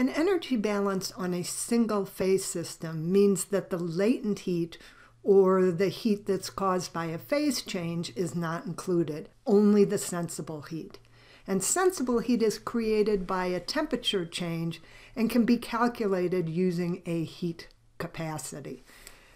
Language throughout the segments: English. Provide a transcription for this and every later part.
An energy balance on a single phase system means that the latent heat or the heat that's caused by a phase change is not included, only the sensible heat. And sensible heat is created by a temperature change and can be calculated using a heat capacity.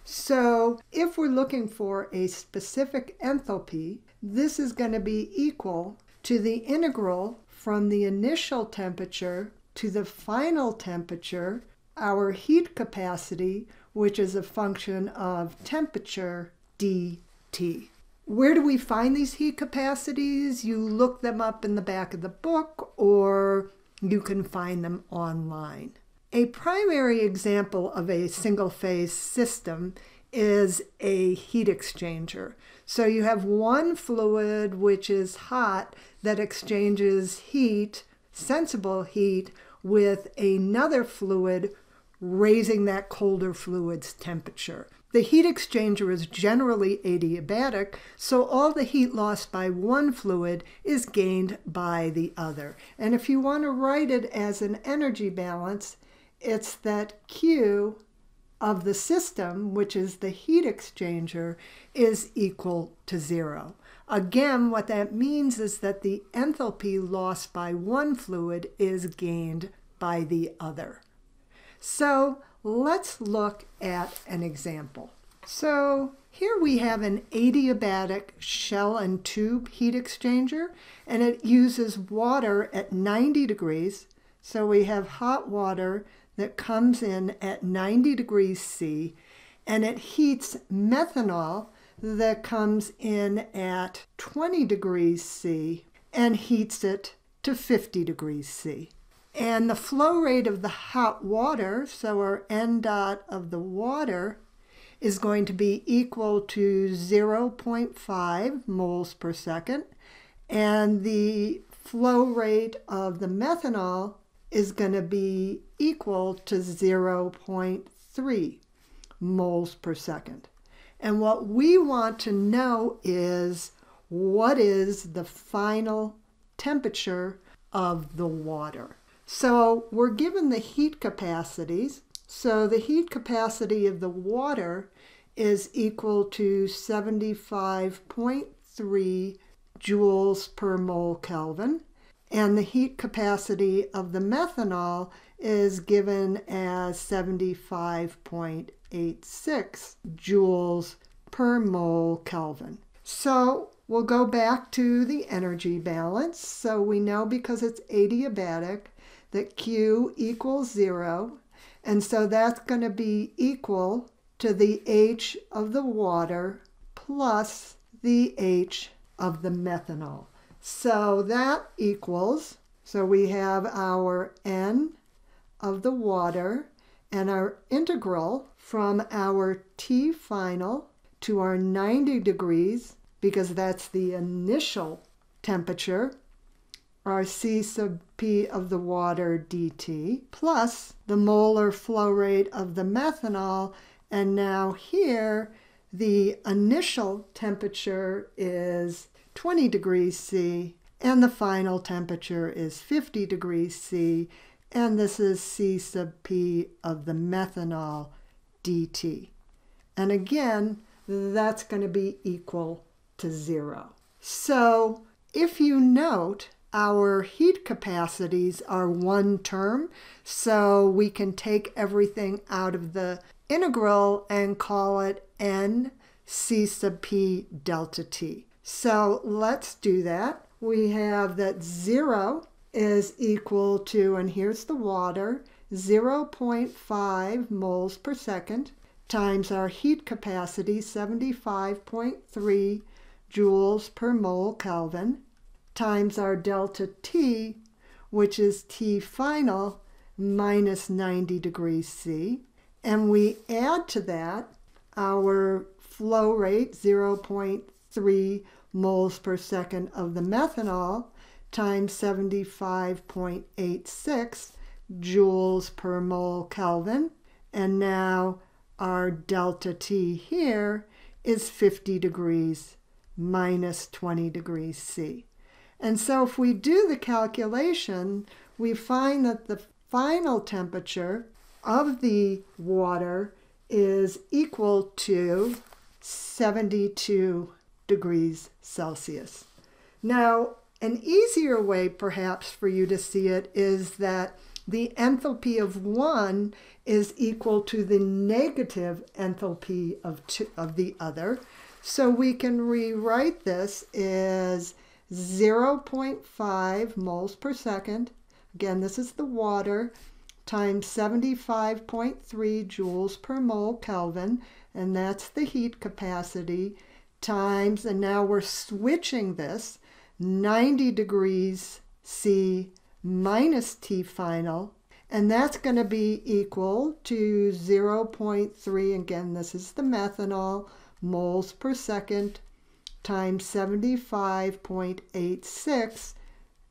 So if we're looking for a specific enthalpy, this is going to be equal to the integral from the initial temperature to the final temperature, our heat capacity, which is a function of temperature dt. Where do we find these heat capacities? You look them up in the back of the book or you can find them online. A primary example of a single phase system is a heat exchanger. So you have one fluid which is hot that exchanges heat, sensible heat, with another fluid raising that colder fluid's temperature. The heat exchanger is generally adiabatic, so all the heat lost by one fluid is gained by the other. And if you want to write it as an energy balance, it's that Q of the system, which is the heat exchanger, is equal to zero. Again, what that means is that the enthalpy lost by one fluid is gained by the other. So let's look at an example. So here we have an adiabatic shell and tube heat exchanger, and it uses water at 90 degrees. So we have hot water that comes in at 90 degrees C and it heats methanol that comes in at 20 degrees C and heats it to 50 degrees C. And the flow rate of the hot water, so our n dot of the water, is going to be equal to 0.5 moles per second. And the flow rate of the methanol is going to be equal to 0.3 moles per second. And what we want to know is what is the final temperature of the water. So we're given the heat capacities. So the heat capacity of the water is equal to 75.3 joules per mole Kelvin and the heat capacity of the methanol is given as 75.86 joules per mole Kelvin. So we'll go back to the energy balance. So we know because it's adiabatic that Q equals zero. And so that's going to be equal to the H of the water plus the H of the methanol. So that equals, so we have our N of the water and our integral from our T final to our 90 degrees, because that's the initial temperature, our C sub P of the water dt, plus the molar flow rate of the methanol, and now here the initial temperature is 20 degrees C, and the final temperature is 50 degrees C, and this is C sub P of the methanol dt. And again, that's going to be equal to zero. So if you note, our heat capacities are one term, so we can take everything out of the integral and call it n c sub p delta t. So let's do that. We have that 0 is equal to, and here's the water, 0.5 moles per second times our heat capacity, 75.3 joules per mole Kelvin, times our delta T, which is T final minus 90 degrees C. And we add to that our flow rate, 0.3 moles per second of the methanol times 75.86 joules per mole Kelvin. And now our delta T here is 50 degrees minus 20 degrees C. And so if we do the calculation, we find that the final temperature of the water is equal to 72 degrees Celsius. Now, an easier way perhaps for you to see it is that the enthalpy of one is equal to the negative enthalpy of, two, of the other. So we can rewrite this as 0.5 moles per second. Again, this is the water times 75.3 joules per mole Kelvin, and that's the heat capacity, times, and now we're switching this, 90 degrees C minus T final, and that's going to be equal to 0.3, again, this is the methanol, moles per second times 75.86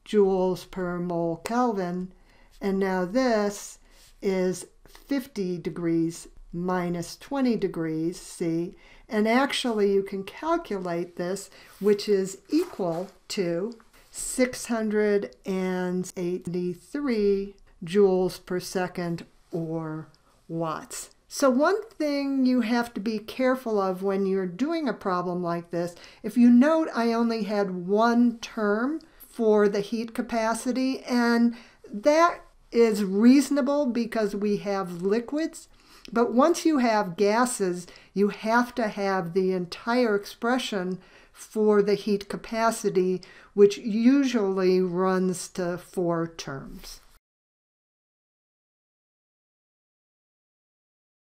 joules per mole Kelvin. And now this is 50 degrees minus 20 degrees C. And actually you can calculate this, which is equal to 683 joules per second or watts. So one thing you have to be careful of when you're doing a problem like this, if you note I only had one term for the heat capacity and that is reasonable because we have liquids. But once you have gases, you have to have the entire expression for the heat capacity, which usually runs to four terms.